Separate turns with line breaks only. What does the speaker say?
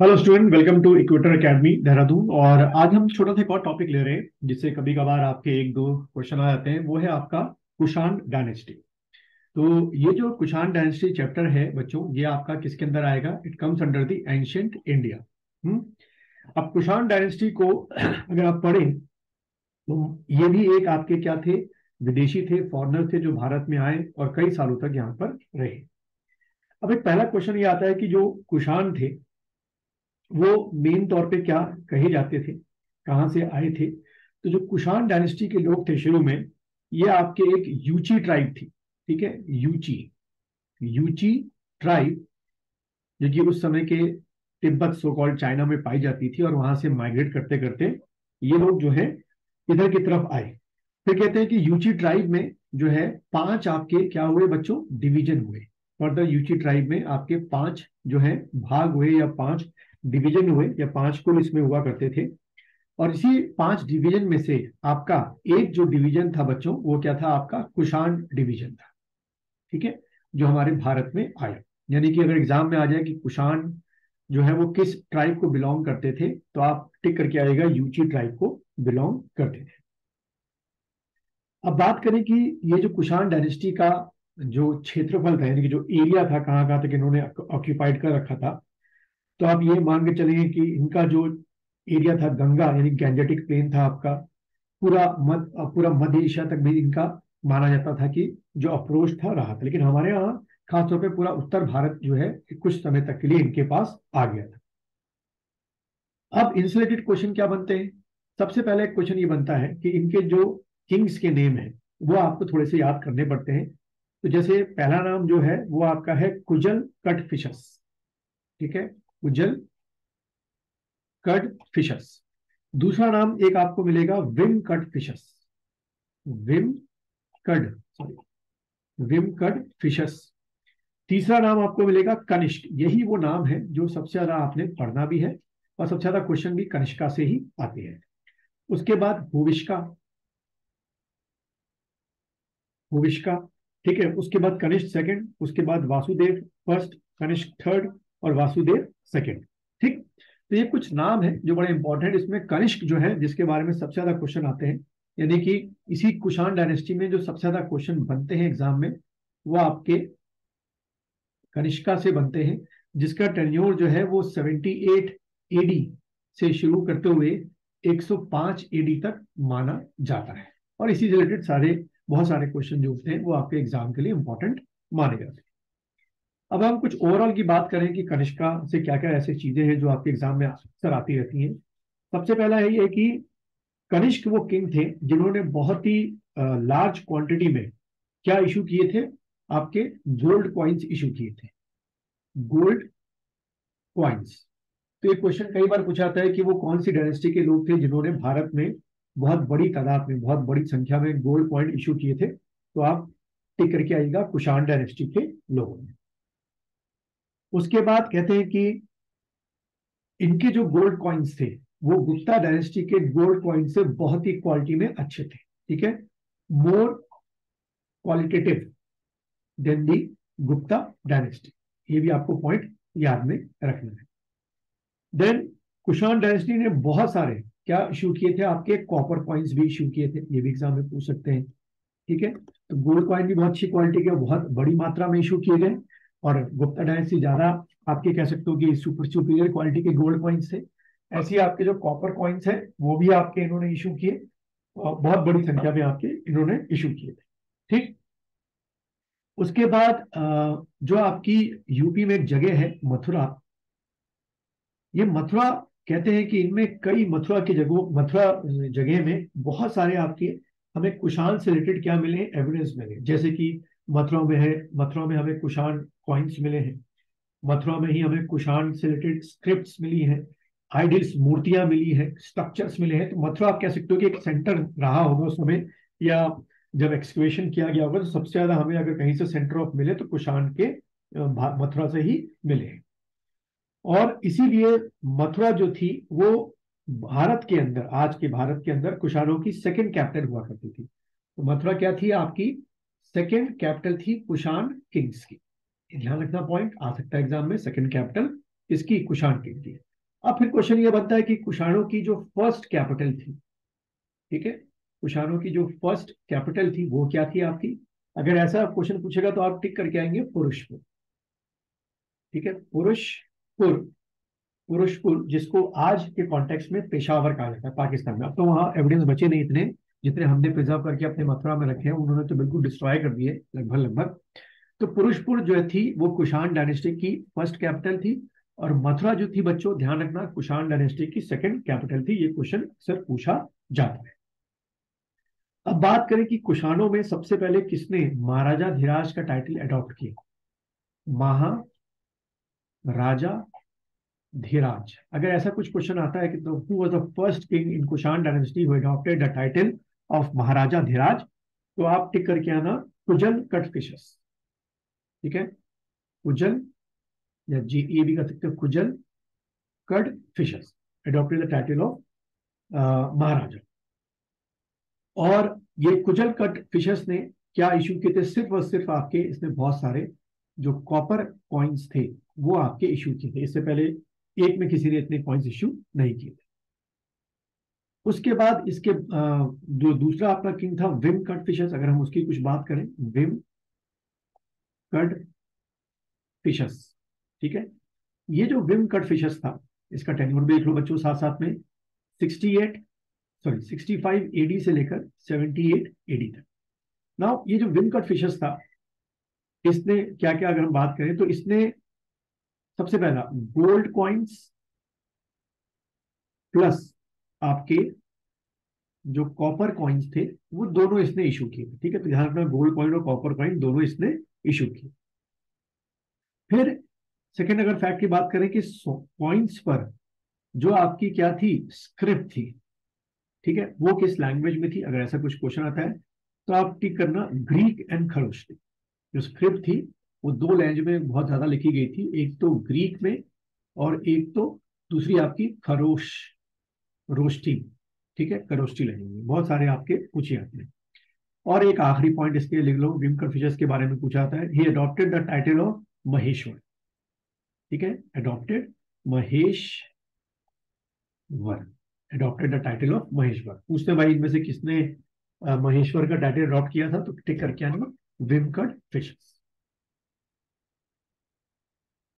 Hello student welcome to equator academy Dehradun और आज हम छोटा सा एक और टॉपिक ले रहे हैं, जिससे कभी कभार आपके एक दो क्वेश्चन आ जाते हैं। वो है आपका कुशान डायनेस्टी तो ये जो कुशान डायनेस्टी चैप्टर है, बच्चों, ये आपका किसके अंदर आएगा? It comes under the ancient India अब कुशान डायनेस्टी को अगर आप पढ़ें तो ये भी एक आपके क्या थे? विदेशी थे फॉरनर थे, जो भारत में आए और कई सालों तक यहाँ पर रहे। अब एक पहला क्वेश्चन ये आता है कि जो कुशान थे वो मेन तौर पे क्या कहे जाते थे? कहाँ से आए थे? तो जो कुशान डायनेस्टी के लोग थे शुरू में, ये आपके एक यूची ट्राइब थी, ठीक है? यूची यूची ट्राइब जो कि उस समय के तिब्बत सो कॉल्ड चाइना में पाई जाती थी और वहाँ से माइग्रेट करते करते ये लोग जो है, इधर की तरफ़ आए। फिर कहते हैं कि यूची ट्राइब में जो है, पाँच आपके क्या हुए बच्चों? डिवीज़न हुए। फर्दर यूची ट्राइब में आपके पाँच जो है, भाग हुए या पाँच डिवीज़न हुए, या पाँच कुल इसमें हुआ करते थे। और इसी पाँच डिवीज़न में से आपका एक जो डिवीज़न था बच्चों, वो क्या था आपका? कुशान डिवीज़न था। ठीक है? जो हमारे भारत में आया। यानी कि अगर एग्ज़ाम में आ जाए कि कुशान जो है वो किस ट्राइब को बिलोंग करते थे तो आप टिक करके आएगा यूची ट्राइब को बिलोंग करते थे। अब बात करें कि ये जो कुशान डायनेस्टी का जो क्षेत्रफल था, यानी कि जो एरिया था, कहाँ कहाँ तक इन्होंने ऑक्यूपाइड कर रखा था तो आप ये मान के चलेंगे कि इनका जो एरिया था गंगा, यानी गैंजेटिक प्लेन था आपका, पूरा मध पूरा मध्य एशिया तक भी इनका माना जाता था कि जो अप्रोच था, रहा था। लेकिन हमारे यहाँ खासतौर पे पूरा उत्तर भारत जो है, कुछ समय तक के लिए इनके पास आ गया था। अब इंसुलेटेड क्वेश्चन क्या बनते हैं? सबसे पहले एक क्वेश्चन ये बनता है कि इनके जो किंग्स के नेम है, वो आपको थोड़े से याद करने पड़ते हैं। तो जैसे पहला नाम जो है, वो आपका है कुजल कट फिशस ठीक है? उज्जल कट फिशस दूसरा नाम एक आपको मिलेगा विम कट फिशस विम कड सॉरी विम कट फिशस तीसरा नाम आपको मिलेगा, कनिष्क. यही वो नाम है जो सबसे ज़्यादा आपने पढ़ना भी है और सबसे ज़्यादा क्वेश्चन भी कनिष्का से ही आते हैं। उसके बाद भूविष्का। भूविष्का, ठीक है, उसके बाद कनिष्क सेकंड उसके बाद वासुदेव फ़र्स्ट कनिष्क थर्ड और वासुदेव सेकेंड। ठीक? तो ये कुछ नाम है जो बड़े इंपॉर्टेंट इसमें कनिष्क जो है, जिसके बारे में सबसे ज़्यादा क्वेश्चन आते हैं, यानी कि इसी कुशान डायनेस्टी में जो सबसे ज़्यादा क्वेश्चन बनते हैं एग्ज़ाम में, वो आपके कनिष्का से बनते हैं, जिसका टेन्योर जो है वो 78 एडी से शुरू करते हुए 105 एडी तक माना जाता है। और इसी रिलेटेड सारे, बहुत सारे क्वेश्चन जो होते हैं, वो आपके एग्ज़ाम के लिए इंपॉर्टेंट माने जाते हैं। अब हम कुछ ओवरऑल की बात करें कि कनिष्का से क्या क्या ऐसी चीज़ें हैं जो आपके एग्ज़ाम में अक्सर आती रहती हैं। सबसे पहला है ये कि कनिष्क वो किंग थे जिन्होंने बहुत ही लार्ज क्वांटिटी में क्या इशू किए थे? आपके गोल्ड कॉइन्स इशू किए थे। गोल्ड कॉइन्स तो ये क्वेश्चन कई बार पूछा जाता है कि वो कौन सी डायनेस्टी के लोग थे जिन्होंने भारत में बहुत बड़ी तादाद में, बहुत बड़ी संख्या में गोल्ड कॉइन इशू किए थे? तो आप टिक करके आइएगा कुशाण डायनेस्टी के लोगों ने उसके बाद कहते हैं कि इनके जो गोल्ड कॉइन्स थे, वो गुप्ता डायनेस्टी के गोल्ड कॉइन से बहुत ही क्वालिटी में अच्छे थे, ठीक है? More qualitative than the Gupta dynasty ये भी आपको पॉइंट याद में रखना है। देन कुशान डायनेस्टी ने बहुत सारे क्या इशू किए थे आपके? कॉपर कॉइन्स भी इशू किए थे। ये भी एग्ज़ाम में पूछ सकते हैं, ठीक है? तो गोल्ड कॉइन भी बहुत अच्छी क्वालिटी के बहुत बड़ी मात्रा में इशू किए गए। और गुप्ता डायनेस्टी ज़्यादा आपके कह सकते हो कि सुपर सुपीरियर क्वालिटी के गोल्ड कॉइन्स थे। ऐसे आपके जो कॉपर कॉइन्स है, वो भी आपके इन्होंने इशू किए। बहुत बड़ी संख्या में आपके इन्होंने इशू किए थे। ठीक? उसके बाद जो आपकी यूपी में एक जगह है, मथुरा। ये मथुरा कहते हैं कि इनमें कई मथुरा की जगह, मथुरा जगह में बहुत सारे आपके हमें कुशान से रिलेटेड क्या मिले एविडेंस मिले जैसे कि मथुरा में है, मथुरा में हमें कुशान कॉइन्स मिले हैं। मथुरा में ही हमें कुशान से रिलेटेड स्क्रिप्ट मिली है आइडियल्स मूर्तियाँ मिली है स्ट्रक्चर्स मिले हैं। तो मथुरा आप कह सकते हो कि एक सेंटर रहा होगा उस समय, या जब एक्सक्वेशन किया गया होगा तो सबसे ज़्यादा हमें अगर कहीं से सेंटर ऑफ़ मिले तो कुशान के मथुरा से ही मिले हैं। और इसीलिए मथुरा जो थी, वो भारत के अंदर, आज के भारत के अंदर कुशानों की सेकेंड कैपिटल हुआ करती थी। तो मथुरा क्या थी आपकी? सेकेंड कैपिटल थी कुशान किंग्स की। ध्यान रखना पॉइंट आ सकता है एग्ज़ाम में सेकेंड कैपिटल इसकी कुशान किंग की। अब फिर क्वेश्चन ये बनता है कि कुषाणों की जो फ़र्स्ट कैपिटल थी, ठीक है? कुशाणों की जो फ़र्स्ट कैपिटल थी, वो क्या थी आपकी? अगर ऐसा क्वेश्चन पूछेगा तो आप टिक करके आएँगे, पुरुषपुर। ठीक है? पुरुषपुर। पुरुषपुर, जिसको आज के कॉन्टेक्स्ट में पेशावर कहा जाता है, पाकिस्तान में। अब तो वहाँ एविडेंस बचे नहीं इतने। जितने हमने प्रिजर्व करके अपने मथुरा में रखे हैं, उन्होंने तो बिल्कुल डिस्ट्रॉय कर दिए, लगभग लगभग। तो पुरुषपुर जो थी, वो कुषाण डायनेस्टी की फ़र्स्ट कैपिटल थी और मथुरा जो थी बच्चों, ध्यान रखना, कुषाण डायनेस्टी की सेकंड कैपिटल थी। ये क्वेश्चन अक्सर पूछा जाता है। अब बात करें कि कुषाणों में सबसे पहले किसने महाराजा धीराज का टाइटल अडॉप्ट किया? महा राजा धीराज। अगर ऐसा कुछ क्वेश्चन आता है कि तो who was the first king in Kushan dynasty who adopted the title of Maharaja Dhiraj तो आप टिक करके आना कुजल कटफिशस ठीक है? कुजल, या जी ये भी कर सकते हो, Kujula Kadphises adopted the title of Maharaja. और ये कुजल कट फिशर्स ने क्या इशू किए थे? सिर्फ़ और सिर्फ़ आपके इसमें बहुत सारे जो कॉपर कॉइन्स थे, वो आपके इशू किए थे। इससे पहले एक में किसी ने इतने कॉइन्स इशू नहीं किए थे। उसके बाद इसके जो दूसरा आपका किंग था विम कट फिशर्स अगर हम उसकी कुछ बात करें विम कट फिशर्स ठीक है? ये जो विम कट फिशर्स था, इसका टेन्योर भी देख लो बच्चों साथ साथ में 68 सॉरी 65 एडी से लेकर 78 एडी तक। नाउ ये जो विम कट फिशर्स था, इसने क्या क्या अगर हम बात करें तो इसने सबसे पहला गोल्ड कॉइन्स प्लस आपके जो कॉपर कॉइन्स थे, वो दोनों इसने इशू किए ठीक है? तो ध्यान रखना गोल्ड कॉइन और कॉपर कॉइन दोनों इसने इशू किए। फिर सेकेंड अगर फैक्ट की बात करें कि पॉइंट्स पर जो आपकी क्या थी? स्क्रिप्ट थी, ठीक है? वो किस लैंग्वेज में थी? अगर ऐसा कुछ क्वेश्चन आता है तो आप टिक करना ग्रीक एंड खरोष्टी जो स्क्रिप्ट थी, वो दो लैंग्वेज में बहुत ज़्यादा लिखी गई थी, एक तो ग्रीक में और एक तो दूसरी आपकी खरोश रोस्टी, ठीक है, करोस्टी में बहुत सारे आपके पूछे आते हैं। और एक आखिरी पॉइंट इसके लिख लो विम कन्फ्यूजर्स के बारे में पूछा आता है। He adopted the title of Maheshwar ठीक है? Adopted Maheshwar adopted the title of Maheshwar पूछते भाई, इनमें से किसने महेश्वर का टाइटल अडॉप्ट किया था? तो टिक करके आना विमकट फिशर्स